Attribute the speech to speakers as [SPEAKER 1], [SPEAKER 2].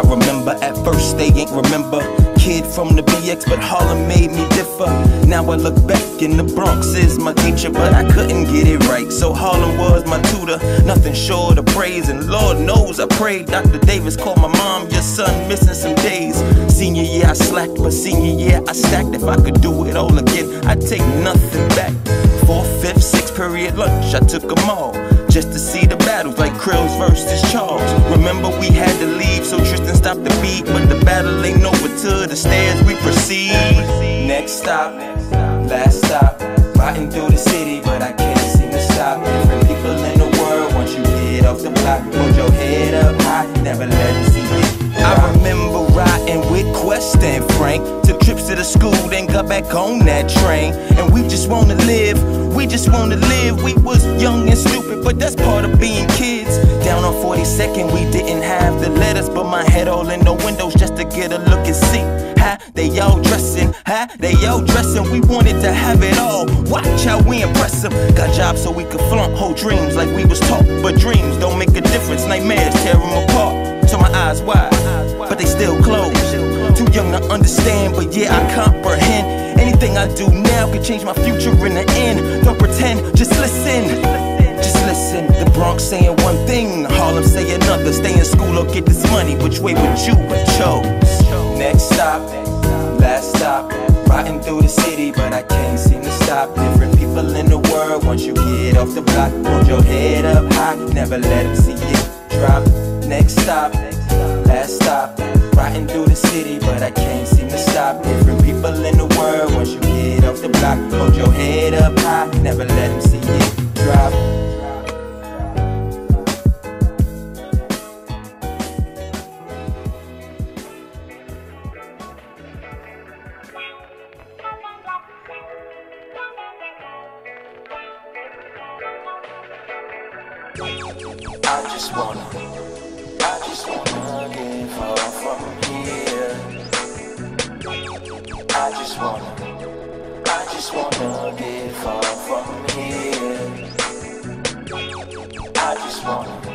[SPEAKER 1] I remember at first they ain't remember. Kid from the BX, but Harlem made me differ. Now I look back in the Bronx is my teacher, but I couldn't get it right. So Harlem was my tutor, nothing short of praise. And Lord knows I prayed. Dr. Davis called my mom, your son missing some days. Senior year I slacked, but senior year I stacked. If I could do it all again, I'd take nothing back. Fourth, fifth, sixth period lunch, I took them all just to see the battles like Krills versus Charles. Remember we had to leave, so Tristan stopped the beat, but the battle ain't over to the stairs we proceed. Next stop, last stop, back on that train. And we just wanna live, we just wanna live. We was young and stupid, but that's part of being kids. Down on 42nd, we didn't have the letters, but my head all in the windows just to get a look and see. How they all dressing, how they all dressing. We wanted to have it all. Watch how we impress them. Got jobs so we could flaunt whole dreams like we was taught. But dreams don't make a difference, nightmares tear them apart. So my eyes wide, but they still closed. Too young to understand, but yeah, I comprehend. Anything I do now could change my future in the end. Don't pretend, just listen. Just listen. The Bronx saying one thing, Harlem saying another. Stay in school or get this money. Which way would you have chose? Next stop, last stop. Riding through the city, but I can't seem to stop. Different people in the world. Once you get off the block, hold your head up high. Never let them see it drop. Next stop, last stop. Riding through the city, but I can't Never let them see it drop. I just wanna, I just wanna get far from here. I just wanna, just wanna get far from here. I just wanna,